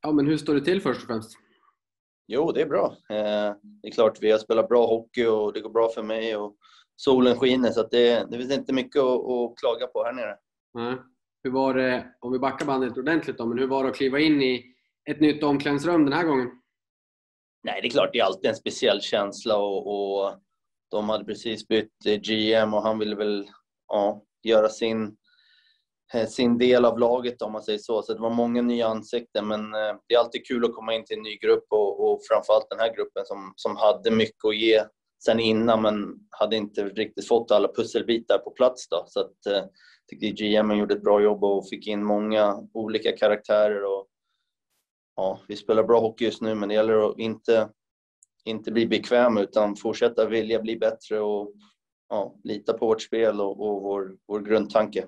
Ja, men hur står det till först och främst? Jo, det är bra. Eh, det är klart, vi har spelat bra hockey och det går bra för mig och solen skiner så det, det finns inte mycket att, att klaga på här nere. Nej. Hur var det, om vi backar bandet ordentligt då, men hur var det att kliva in i ett nytt omklädningsrum den här gången? Nej, det är klart, det är alltid en speciell känsla och, och de hade precis bytt GM och han ville väl ja, göra sin, eh, Eh, sin del av laget om man säger så. Så det var många nya ansikten men eh, det är alltid kul att komma in till en ny grupp och, och framförallt den här gruppen som, som hade mycket att ge sen innan men hade inte riktigt fått alla pusselbitar på plats. Då. Så att, eh, tyckte GM gjorde ett bra jobb och fick in många olika karaktärer. Och, ja, vi spelar bra hockey just nu men det gäller att inte, inte bli bekväm utan fortsätta vilja bli bättre och ja, lita på vårt spel och, och vår, vår grundtanke.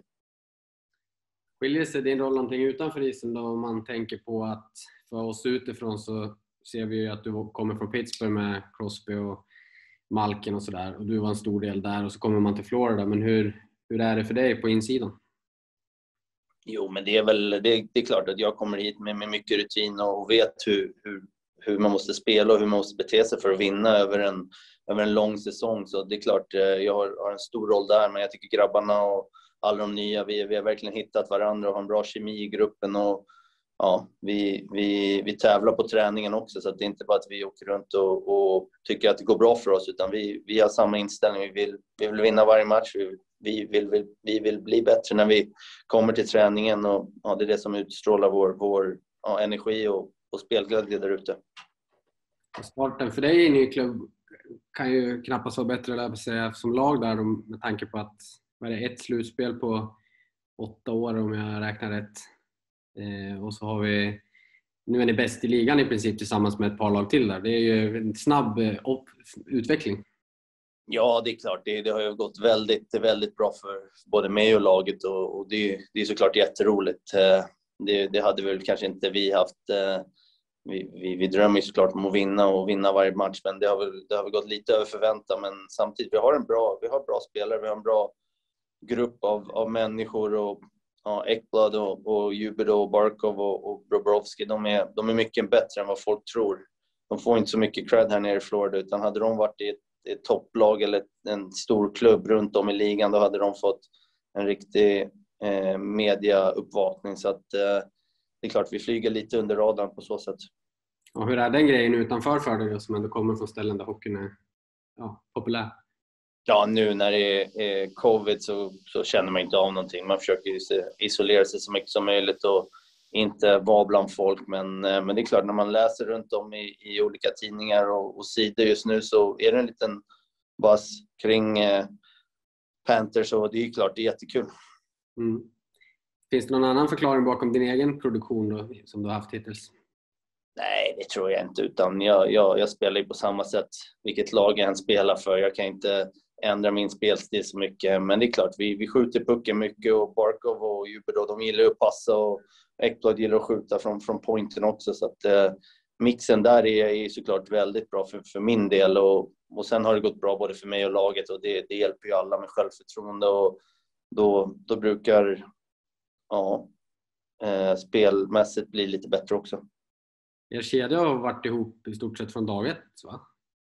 Skiljer sig din roll någonting utanför isen då om man tänker på att för oss utifrån så ser vi ju att du kommer från Pittsburgh med Crosby och Malkin och sådär och du var en stor del där och så kommer man till Florida. Men hur, hur är det för dig på insidan? Jo, men det är väl det, det är klart att jag kommer hit med, med mycket rutin och vet hur, hur, hur man måste spela och hur man måste bete sig för att vinna över en, över en lång säsong. Så det är klart, eh, jag har, har en stor roll där, men jag tycker grabbarna och alla de nya, vi, vi har verkligen hittat varandra och har en bra kemi i gruppen. Och, ja, vi, vi, vi tävlar på träningen också, så det är inte bara att vi åker runt och, och, tycker att det går bra för oss, utan vi, vi har samma inställning. Vi vill, vi vill vinna varje match. Vi, vi, vill, vi, vi vill bli bättre när vi kommer till träningen och ja, det är det som utstrålar vår, vår ja, energi och, och spelglädje där ute. Starten för dig i en ny klubb kan ju knappast vara bättre att säga, som lag där med tanke på att vad är det, ett slutspel på åtta år om jag räknar rätt. Eh, och så har vi nu är ni bäst i ligan i princip tillsammans med ett par lag till där. Det är ju en snabb eh, upp, utveckling. Ja, det är klart. Det, det, har ju gått väldigt, väldigt bra för både mig och laget och, och det, det, är såklart jätteroligt. Eh, det, det hade väl kanske inte vi haft eh, vi, vi, vi drömmer ju såklart om att vinna och vinna varje match, men det har väl, det har väl gått lite över förväntan. Men samtidigt, vi har en bra, vi har bra spelare, vi har en bra grupp av, av människor och ja, Ekblad och, och Jubido och Barkov och, och Bobrovski, de är, de är mycket bättre än vad folk tror. De får inte så mycket cred här nere i Florida, utan hade de varit i ett, ett topplag eller en stor klubb runt om i ligan, då hade de fått en riktig eh, mediauppvakning. Så att, eh, det är klart, vi flyger lite under radarn på så sätt. Och hur är den grejen utanför Florida som ändå kommer från ställen där hockeyn är ja, populär? Ja, nu när det är covid så, så känner man inte av någonting. Man försöker isolera sig så mycket som möjligt och inte vara bland folk. Men, eh, men det är klart, när man läser runt om i, i olika tidningar och, och sidor just nu så är det en liten buzz kring eh, Panthers och det är klart, det är jättekul. Mm. Finns det någon annan förklaring bakom din egen produktion då, som du har haft hittills? Nej, det tror jag inte. Utan jag, jag, jag spelar ju på samma sätt vilket lag jag än spelar för. Jag kan inte ändra min spelstil så mycket. Men det är klart, vi, vi skjuter pucken mycket och Barkov och Jubedo, de gillar att passa och Ekblad gillar att skjuta från, från pointen också. Så att eh, mixen där är, är såklart väldigt bra för, för min del. Och, och sen har det gått bra både för mig och laget och det, det hjälper ju alla med självförtroende. Och då, då brukar ja, eh, spelmässigt bli lite bättre också. Er kedja har varit ihop i stort sett från dag ett, va?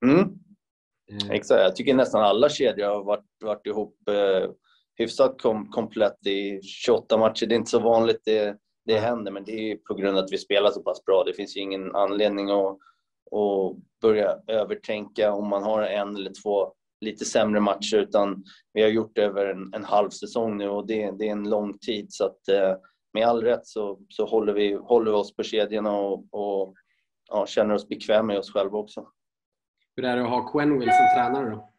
Mm. Eh, Exakt. Jag tycker nästan alla kedjor har varit, varit ihop eh, hyfsat kom, komplett i 28 matcher. Det är inte så vanligt det, det händer, men det är på grund av att vi spelar så pass bra. Det finns ju ingen anledning att, att börja övertänka om man har en eller två lite sämre matcher, utan vi har gjort det över en, en halv säsong nu och det, det är en lång tid. Så att, eh, med all rätt så, så håller, vi, håller vi oss på kedjorna och, och ja, känner oss bekväma med oss själva också. Hur är det att ha Quenville som tränare då?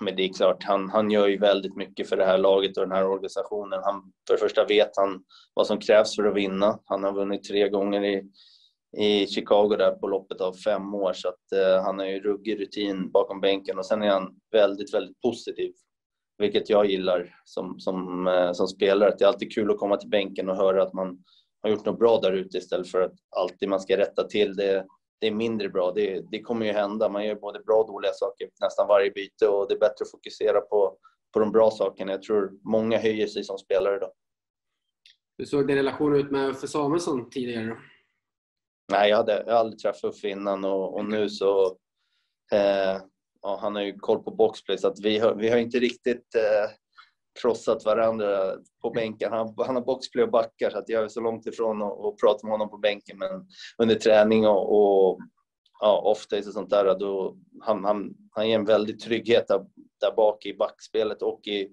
Men det är klart, han, han gör ju väldigt mycket för det här laget och den här organisationen. Han, för det första vet han vad som krävs för att vinna. Han har vunnit tre gånger i, i Chicago där på loppet av fem år så att eh, han har ju ruggig rutin bakom bänken och sen är han väldigt, väldigt positiv vilket jag gillar som, som, eh, som spelare. Det är alltid kul att komma till bänken och höra att man har gjort något bra där ute istället för att alltid man ska rätta till det. Det är mindre bra. Det, det kommer ju hända. Man gör både bra och dåliga saker nästan varje byte och det är bättre att fokusera på, på de bra sakerna. Jag tror många höjer sig som spelare då. Hur såg din relation ut med Uffe Samuelsson tidigare? Nej, jag hade jag aldrig träffat Uffe innan och, och nu så... Eh, ja, han har ju koll på boxplay så att vi har, vi har inte riktigt eh, krossat varandra på bänken. Han, han har boxplay och backar så att jag är så långt ifrån att prata med honom på bänken. Men under träning och, och ja, ofta och sånt där, då, han, han, han ger en väldig trygghet där, där bak i backspelet och i,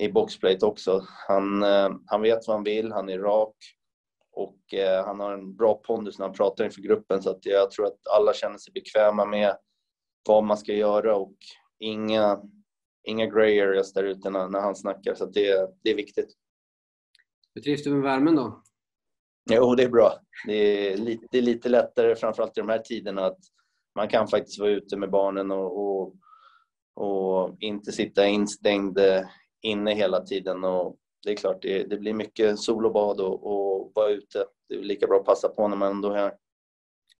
i boxplayet också. Han, eh, han vet vad han vill, han är rak och eh, han har en bra pondus när han pratar inför gruppen så att jag tror att alla känner sig bekväma med vad man ska göra och inga, inga grey areas där ute när, när han snackar så det, det är viktigt. Hur trivs du med värmen då? Jo, det är bra. Det är lite, det är lite lättare, framförallt i de här tiderna, att man kan faktiskt vara ute med barnen och, och, och inte sitta instängd eh, inne hela tiden. Och det är klart, det, det blir mycket sol och bad och, och vara ute. Det är lika bra att passa på när man ändå är här.